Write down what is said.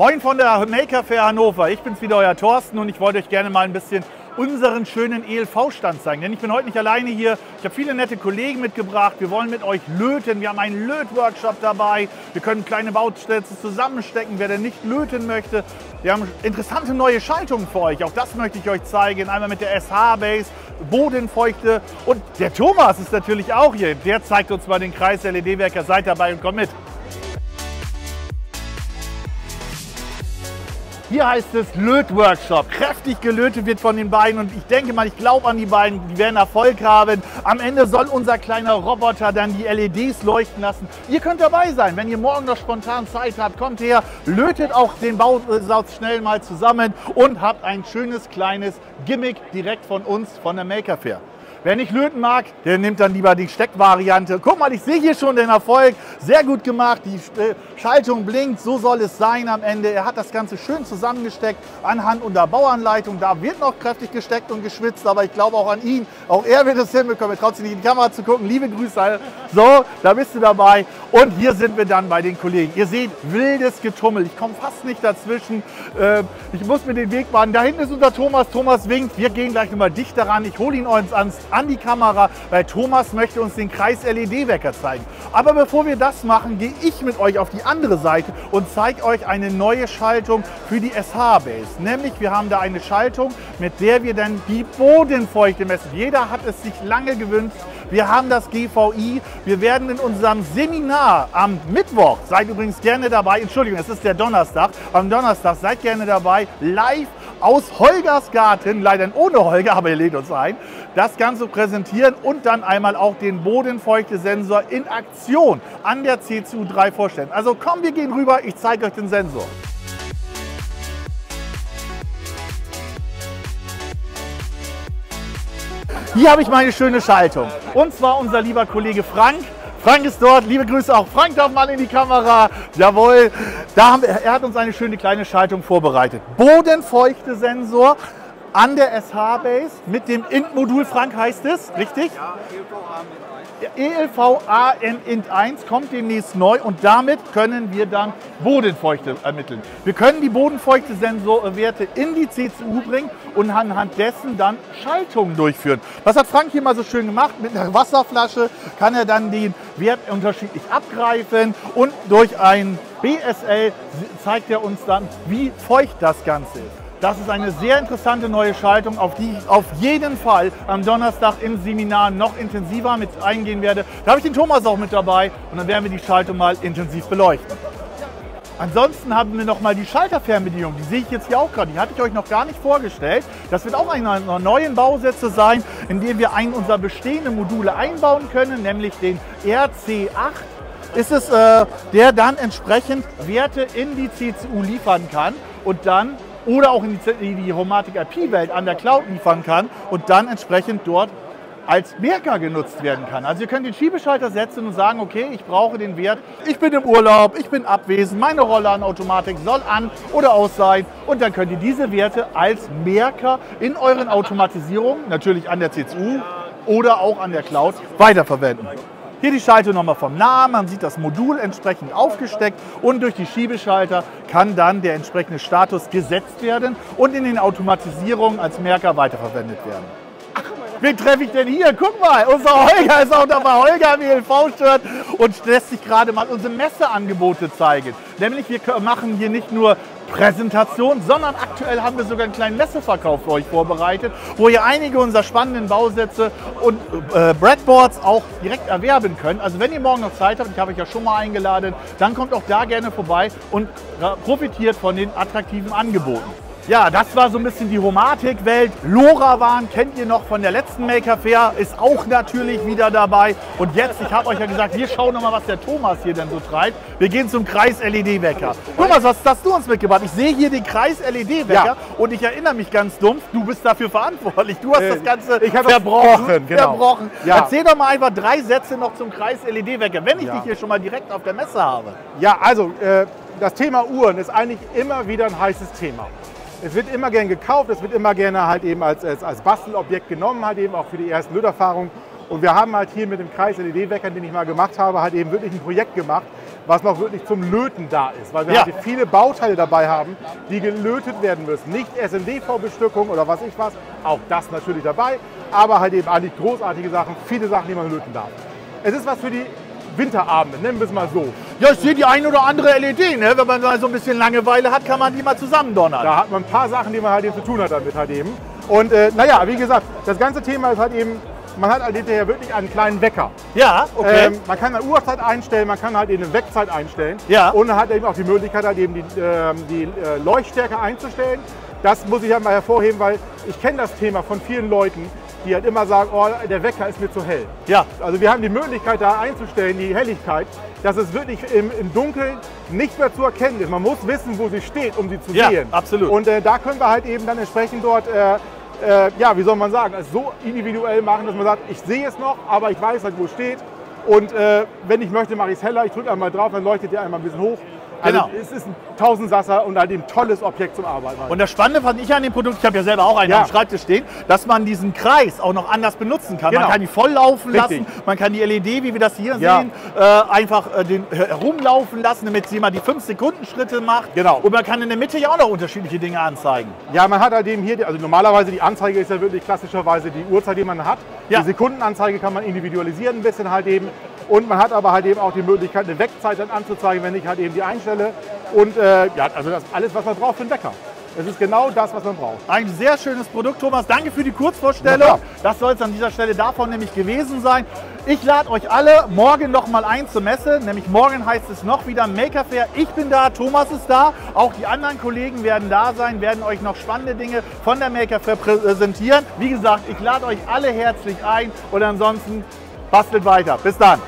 Moin von der Maker Fair Hannover. Ich bin's wieder, euer Thorsten und ich wollte euch gerne mal ein bisschen unseren schönen ELV-Stand zeigen. Denn ich bin heute nicht alleine hier. Ich habe viele nette Kollegen mitgebracht. Wir wollen mit euch löten. Wir haben einen Lötworkshop dabei. Wir können kleine Bausätze zusammenstecken, wer denn nicht löten möchte. Wir haben interessante neue Schaltungen für euch. Auch das möchte ich euch zeigen. Einmal mit der SH-Base, Bodenfeuchte. Und der Thomas ist natürlich auch hier. Der zeigt uns mal den Kreis LED-Werker. Seid dabei und kommt mit. Hier heißt es Lötworkshop. Kräftig gelötet wird von den beiden und ich denke mal, ich glaube an die beiden, die werden Erfolg haben. Am Ende soll unser kleiner Roboter dann die LEDs leuchten lassen. Ihr könnt dabei sein, wenn ihr morgen noch spontan Zeit habt, kommt her, lötet auch den Bausatz schnell mal zusammen und habt ein schönes kleines Gimmick direkt von uns von der Maker Fair. Wer nicht löten mag, der nimmt dann lieber die Steckvariante. Guck mal, ich sehe hier schon den Erfolg. Sehr gut gemacht. Die äh, Schaltung blinkt. So soll es sein am Ende. Er hat das Ganze schön zusammengesteckt anhand unserer Bauanleitung. Da wird noch kräftig gesteckt und geschwitzt, aber ich glaube auch an ihn. Auch er wird es hinbekommen. Er traut sich nicht in die Kamera zu gucken. Liebe Grüße. So, da bist du dabei. Und hier sind wir dann bei den Kollegen. Ihr seht, wildes Getummel. Ich komme fast nicht dazwischen. Ähm, ich muss mir den Weg bahnen. Da hinten ist unser Thomas. Thomas winkt. Wir gehen gleich nochmal dichter ran. Ich hole ihn uns ans an die Kamera, weil Thomas möchte uns den Kreis LED-Wecker zeigen. Aber bevor wir das machen, gehe ich mit euch auf die andere Seite und zeige euch eine neue Schaltung für die SH-Base. Nämlich, wir haben da eine Schaltung, mit der wir dann die Bodenfeuchte messen. Jeder hat es sich lange gewünscht. Wir haben das GVI. Wir werden in unserem Seminar am Mittwoch, seid übrigens gerne dabei, Entschuldigung, es ist der Donnerstag, am Donnerstag seid gerne dabei, live aus Holgers Garten, leider ohne Holger, aber ihr lädt uns ein, das Ganze präsentieren und dann einmal auch den Bodenfeuchtesensor in Aktion an der CCU3 vorstellen. Also komm, wir gehen rüber, ich zeige euch den Sensor. Hier habe ich meine schöne Schaltung. Und zwar unser lieber Kollege Frank. Frank ist dort. Liebe Grüße auch. Frank darf mal in die Kamera. Jawohl. Da haben wir, er hat uns eine schöne kleine Schaltung vorbereitet. Bodenfeuchte-Sensor an der SH-Base mit dem INT-Modul. Frank heißt es, richtig? Ja, ELV AM INT 1 kommt demnächst neu und damit können wir dann Bodenfeuchte ermitteln. Wir können die Bodenfeuchte-Sensorwerte in die CCU bringen und anhand dessen dann Schaltungen durchführen. Was hat Frank hier mal so schön gemacht? Mit einer Wasserflasche kann er dann den Wert unterschiedlich abgreifen und durch ein BSL zeigt er uns dann, wie feucht das Ganze ist. Das ist eine sehr interessante neue Schaltung, auf die ich auf jeden Fall am Donnerstag im Seminar noch intensiver mit eingehen werde. Da habe ich den Thomas auch mit dabei und dann werden wir die Schaltung mal intensiv beleuchten. Ansonsten haben wir noch mal die Schalterfernbedienung. Die sehe ich jetzt hier auch gerade. Die hatte ich euch noch gar nicht vorgestellt. Das wird auch einer unserer neuen Bausätze sein, in dem wir einen unserer bestehenden Module einbauen können, nämlich den RC8 ist es, äh, der dann entsprechend Werte in die CCU liefern kann und dann oder auch in die, die Homatic IP-Welt an der Cloud liefern kann und dann entsprechend dort als Merker genutzt werden kann. Also ihr könnt den Schiebeschalter setzen und sagen, okay, ich brauche den Wert, ich bin im Urlaub, ich bin abwesend, meine Rolle an Automatik soll an oder aus sein und dann könnt ihr diese Werte als Merker in euren Automatisierungen, natürlich an der CCU oder auch an der Cloud, weiterverwenden. Hier die Schaltung nochmal vom Namen, man sieht das Modul entsprechend aufgesteckt und durch die Schiebeschalter kann dann der entsprechende Status gesetzt werden und in den Automatisierungen als Merker weiterverwendet werden. Wen treffe ich denn hier? Guck mal, unser Holger ist auch dabei. Holger im ELV-Shirt und lässt sich gerade mal unsere Messeangebote zeigen. Nämlich wir machen hier nicht nur Präsentation, sondern aktuell haben wir sogar einen kleinen Messeverkauf für euch vorbereitet, wo ihr einige unserer spannenden Bausätze und äh, Breadboards auch direkt erwerben könnt. Also wenn ihr morgen noch Zeit habt, ich habe euch ja schon mal eingeladen, dann kommt auch da gerne vorbei und profitiert von den attraktiven Angeboten. Ja, das war so ein bisschen die Homatik-Welt. LoRaWAN kennt ihr noch von der letzten Maker Fair, ist auch natürlich wieder dabei. Und jetzt, ich habe euch ja gesagt, wir schauen nochmal, was der Thomas hier denn so treibt. Wir gehen zum Kreis-LED-Wecker. Thomas, was hast du uns mitgebracht? Ich sehe hier den Kreis-LED-Wecker ja. und ich erinnere mich ganz dumpf, du bist dafür verantwortlich. Du hast äh, das Ganze ich verbrochen. Genau. verbrochen. Ja. Erzähl doch mal einfach drei Sätze noch zum Kreis-LED-Wecker, wenn ich ja. dich hier schon mal direkt auf der Messe habe. Ja, also äh, das Thema Uhren ist eigentlich immer wieder ein heißes Thema. Es wird immer gern gekauft, es wird immer gerne halt eben als, als, als Bastelobjekt genommen, halt eben auch für die ersten Löterfahrungen. Und wir haben halt hier mit dem Kreis LED-Wecker, den ich mal gemacht habe, halt eben wirklich ein Projekt gemacht, was noch wirklich zum Löten da ist. Weil wir Ja. halt viele Bauteile dabei haben, die gelötet werden müssen. Nicht SMD-Vorbestückung oder was ich was, auch das natürlich dabei, aber halt eben eigentlich großartige Sachen, viele Sachen, die man löten darf. Es ist was für die Winterabende, nennen wir es mal so. Ja, ich sehe die ein oder andere LED, ne? wenn man mal so ein bisschen Langeweile hat, kann man die mal zusammendonnern. Da hat man ein paar Sachen, die man halt eben zu tun hat damit halt eben. Und äh, naja, wie gesagt, das ganze Thema ist halt eben, man hat halt hinterher wirklich einen kleinen Wecker. Ja, okay. Ähm, man kann eine Uhrzeit einstellen, man kann halt eben eine Wegzeit einstellen. Ja. Und man hat eben auch die Möglichkeit, halt eben die, ähm, die äh, Leuchtstärke einzustellen. Das muss ich halt mal hervorheben, weil ich kenne das Thema von vielen Leuten, die halt immer sagen, oh, der Wecker ist mir zu hell. ja, Also wir haben die Möglichkeit da einzustellen, die Helligkeit, dass es wirklich im, im Dunkeln nicht mehr zu erkennen ist. Man muss wissen, wo sie steht, um sie zu Ja, sehen. absolut. Und äh, da können wir halt eben dann entsprechend dort, äh, äh, ja, wie soll man sagen, es so individuell machen, dass man sagt, ich sehe es noch, aber ich weiß halt, wo es steht. Und äh, wenn ich möchte, mache ich es heller. Ich drücke einmal drauf, dann leuchtet der einmal ein bisschen hoch. Also Genau. es ist ein Tausendsasser und halt ein tolles Objekt zum Arbeiten. Halt. Und das Spannende fand ich an dem Produkt, ich habe ja selber auch einen Ja. am Schreibtisch stehen, dass man diesen Kreis auch noch anders benutzen kann. Genau. Man kann die voll laufen Richtig. lassen, man kann die LED, wie wir das hier Ja. sehen, äh, einfach äh, den, herumlaufen lassen, damit sie mal die 5-Sekunden-Schritte macht. Genau. Und man kann in der Mitte ja auch noch unterschiedliche Dinge anzeigen. Ja, man hat halt eben hier, also normalerweise die Anzeige ist ja wirklich klassischerweise die Uhrzeit, die man hat. Ja. Die Sekundenanzeige kann man individualisieren ein bisschen halt eben. Und man hat aber halt eben auch die Möglichkeit, eine Wegzeit dann anzuzeigen, wenn ich halt eben die einstelle. Und äh, ja, also das ist alles, was man braucht für einen Wecker. Es ist genau das, was man braucht. Ein sehr schönes Produkt, Thomas. Danke für die Kurzvorstellung. Das soll es an dieser Stelle davon nämlich gewesen sein. Ich lade euch alle morgen noch mal ein zur Messe. Nämlich morgen heißt es noch wieder Maker Fair. Ich bin da, Thomas ist da. Auch die anderen Kollegen werden da sein, werden euch noch spannende Dinge von der Maker Fair präsentieren. Wie gesagt, ich lade euch alle herzlich ein und ansonsten bastelt weiter. Bis dann.